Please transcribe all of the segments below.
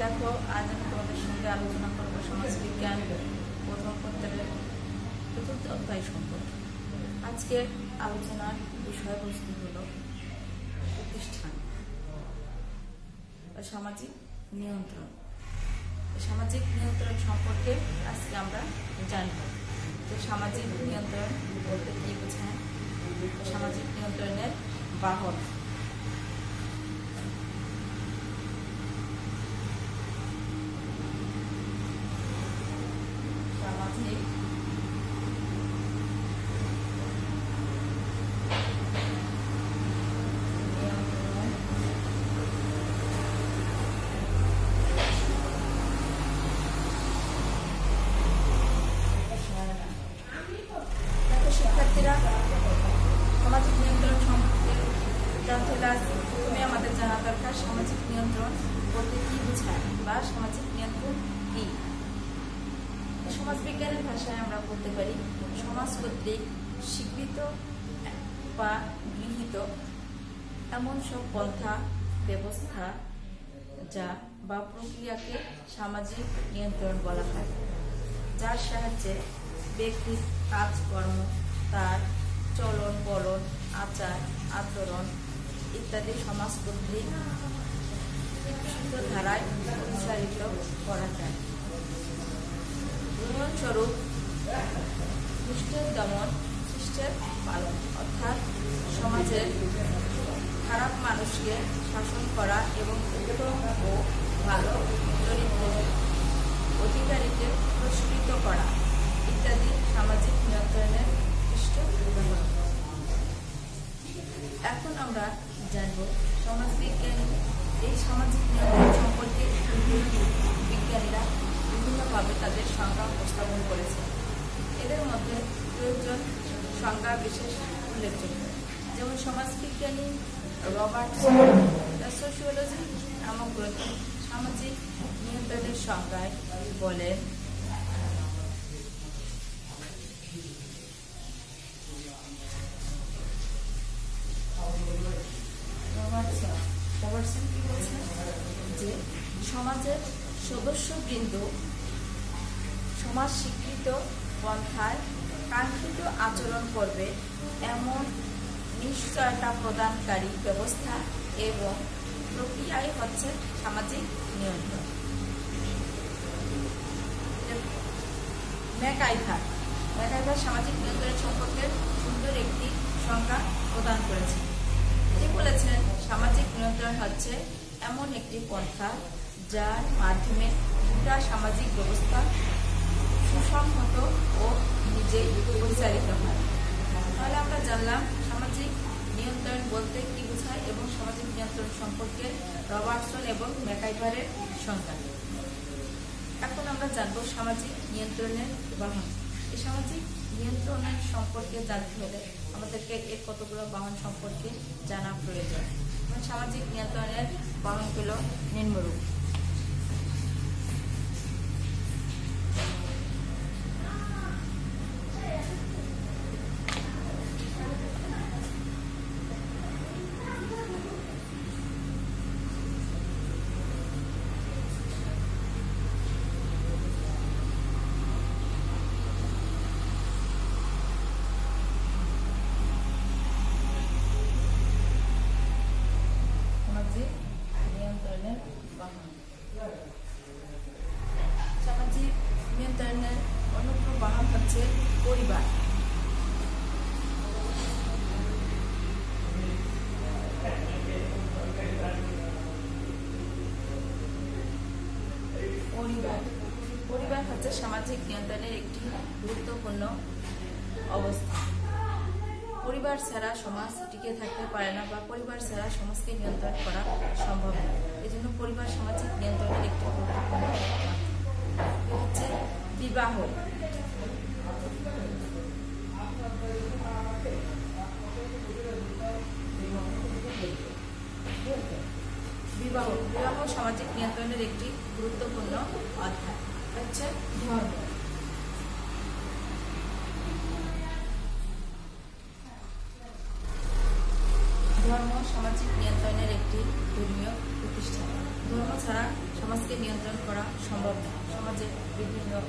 দেখো, আজ আমি তোমাদের সঙ্গে আলোচনা করব সমাজবিজ্ঞান প্রথম পত্রের চতুর্থ অধ্যায় সম্পর্কে। আজকের আলোচনার বিষয়বস্তু হল প্রতিষ্ঠান সামাজিক নিয়ন্ত্রণ। সামাজিক নিয়ন্ত্রণ সম্পর্কে আজকে আমরা জানব। তো সামাজিক নিয়ন্ত্রণ বলতে কি বোঝায়? সামাজিক নিয়ন্ত্রণের বাহন হলে আজ প্রথমে আমাদের জানা দরকার সামাজিক নিয়ন্ত্রণ বলতে কি বোঝায় বা সামাজিক নিয়ন্ত্রণ কি? সমাজ বিজ্ঞানের ভাষায় আমরা বলতে পারি, সমাজ কর্তৃক স্বীকৃত বা গৃহীত এমন সব পন্থা, ব্যবস্থা যা বা প্রক্রিয়াকে সামাজিক নিয়ন্ত্রণ বলা হয়, যার সাহায্যে ব্যক্তির কাজকর্ম, তার চলন বলন আচার আচরণ ইত্যাদি সমাজ বিশুদ্ধ ধারায় পরিচালিত করা যায়। উদাহরণস্বরূপ দুষ্টের দমন শিষ্টের পালন, অর্থাৎ সমাজের খারাপ মানুষকে শাসন করা এবং উত্তম ও ভালো চরিত্র অধিকারীকে পুরস্কৃত করা ইত্যাদি সামাজিক নিয়ন্ত্রণের উৎকৃষ্ট উদাহরণ এখন আমরা জানব। সমাজবিজ্ঞানী এই সামাজিক নিয়ন্ত্রণ সম্পর্কে বিজ্ঞানীরা বিভিন্নভাবে তাদের সংজ্ঞা উপস্থাপন করেছে। এদের মধ্যে প্রয়োজন সংজ্ঞা বিশেষ উল্লেখযোগ্য। যেমন সমাজবিজ্ঞানী রবার্ট সোশিওলজি নামক গ্রন্থে সামাজিক নিয়ন্ত্রণের সংজ্ঞায় বলেন রবার্টসন রবার্টসন কি বলছেন যে সমাজের সদস্যবৃন্দ সমাজ স্বীকৃত পন্থায় কাঙ্ক্ষিত আচরণ করবে এমন নিশ্চয়তা প্রদানকারী ব্যবস্থা এবং প্রক্রিয়াই হচ্ছে সামাজিক নিয়ন্ত্রণ। ম্যাকাইভার ম্যাকাইভার সামাজিক নিয়ন্ত্রণের সম্পর্কে সুন্দর একটি সংজ্ঞা প্রদান করেছেন তিনি বলেছেন, সামাজিক নিয়ন্ত্রণ হচ্ছে এমন একটি পন্থা যার মাধ্যমে গোটা সামাজিক ব্যবস্থা সুসংহত ও নিজেই পরিচালিত হয়। তাহলে আমরা জানলাম সামাজিক নিয়ন্ত্রণ বলতে কি বোঝায় এবং সামাজিক নিয়ন্ত্রণ সম্পর্কে রবার্টসন এবং ম্যাকাইভারের সংজ্ঞা এখন আমরা জানব সামাজিক নিয়ন্ত্রণের বাহন। এই সামাজিক নিয়ন্ত্রণের সম্পর্কে জানতে হলে আমাদেরকে এর কতগুলো বাহন সম্পর্কে জানা প্রয়োজন। সামাজিক নিয়ন্ত্রণের বাহনগুলো নিম্নরূপ। হচ্ছে সামাজিক নিয়ন্ত্রণের একটি গুরুত্বপূর্ণ অবস্থা। পরিবার ছাড়া সমাজ টিকে থাকতে পারে না বা পরিবার ছাড়া সমাজকে নিয়ন্ত্রণ করা সম্ভব না। এই জন্য পরিবার সামাজিক নিয়ন্ত্রণের একটি গুরুত্বপূর্ণ হচ্ছে বিবাহ বিবাহ সামাজিক নিয়ন্ত্রণের একটি গুরুত্বপূর্ণ অধ্যায় হচ্ছে ধর্ম ধর্ম সামাজিক নিয়ন্ত্রণের একটি ধর্মীয় প্রতিষ্ঠান। ধর্ম ছাড়া সমাজকে নিয়ন্ত্রণ করা সম্ভব না। সমাজের বিভিন্ন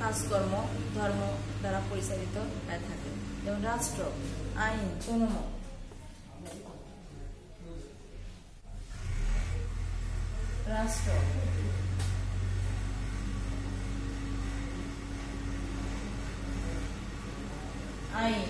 কাজকর্ম ধর্ম দ্বারা পরিচালিত হয়ে থাকে। যেমন রাষ্ট্র, আইন জনমত রাষ্ট্র। আইন।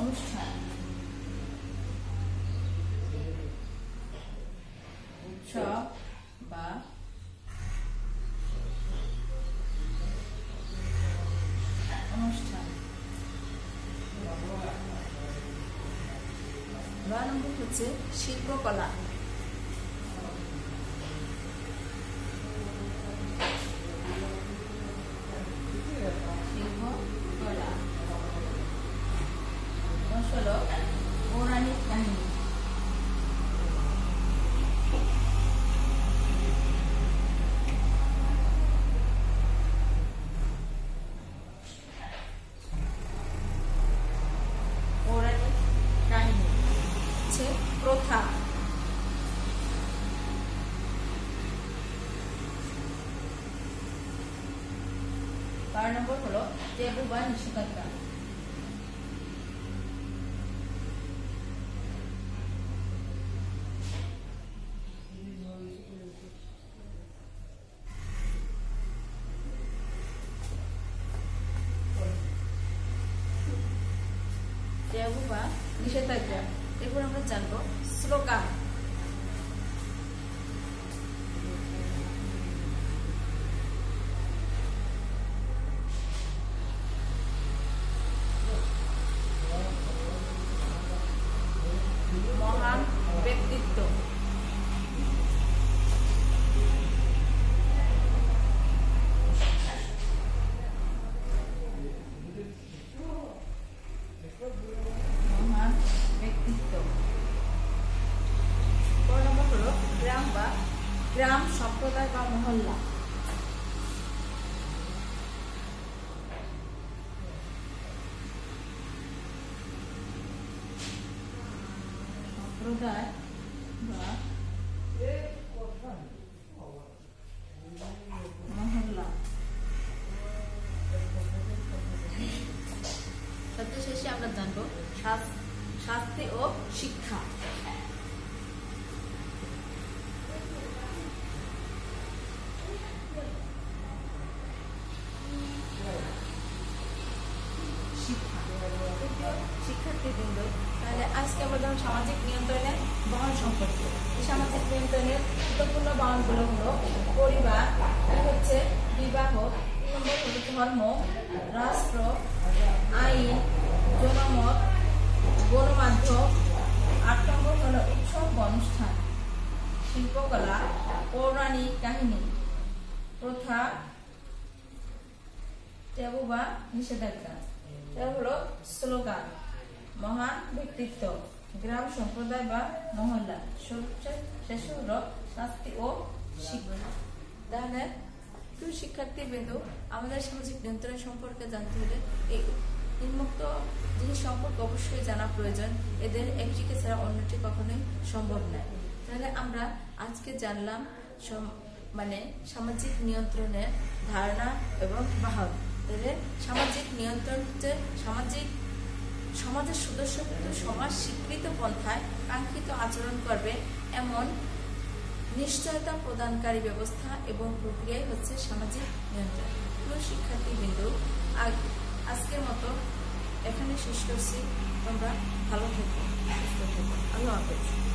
অনুষ্ঠান। উৎসব বা অনুষ্ঠান। নয় নম্বর হচ্ছে শিল্পকলা শিল্পকলা দশ হলো পৌরাণিক কাহিনী পৌরাণিক কাহিনী হচ্ছে প্রথা। বারো নম্বর হলো টেবু বা নিষেধাজ্ঞা। টেবু বা নিষেধাজ্ঞা। এরপর আমরা জানব স্লোগান মহান ব্যক্তিত্ব মহান ব্যক্তিত্ব পনেরো নম্বর হলো গ্রাম বা গ্রাম সম্প্রদায় বা মহল্লা সম্প্রদায় বা সবচেয়ে আমরা জানব শাস- শাস্তি ও শিক্ষা। ধর্ম, রাষ্ট্র, আইন, জনমত গণমাধ্যম আট নম্বর হলো উৎসব অনুষ্ঠান, শিল্পকলা, পৌরাণিক কাহিনী, প্রথা, ট্যাবু বা নিষেধাজ্ঞা। এটা হলো স্লোগান, মহান ব্যক্তিত্ব, গ্রাম সম্প্রদায় বা মহল্লা। শেষ হলো শাস্তি ও শিক্ষা। তাহলে প্রিয় শিক্ষার্থী বিন্দু আমাদের সামাজিক নিয়ন্ত্রণ সম্পর্কে জানতে হলে এই উন্মুক্ত জিনিস সম্পর্কে অবশ্যই জানা প্রয়োজন। এদের একটিকে ছাড়া অন্যটি কখনোই সম্ভব নয়। তাহলে আমরা আজকে জানলাম মানে সামাজিক নিয়ন্ত্রণের ধারণা এবং বাহক। তাহলে সামাজিক নিয়ন্ত্রণ হচ্ছে সামাজিক, সমাজের সদস্য কিন্তু সমাজ স্বীকৃত পন্থায় কাঙ্ক্ষিত আচরণ করবে এমন নিশ্চয়তা প্রদানকারী ব্যবস্থা এবং প্রক্রিয়াই হচ্ছে সামাজিক নিয়ন্ত্রণ। প্রিয় শিক্ষার্থী বিন্দু আজকের মতো এখানে শেষ করছি। তোমরা ভালো থেকো, সুস্থ থেকো। আল্লাহ হাফেজ।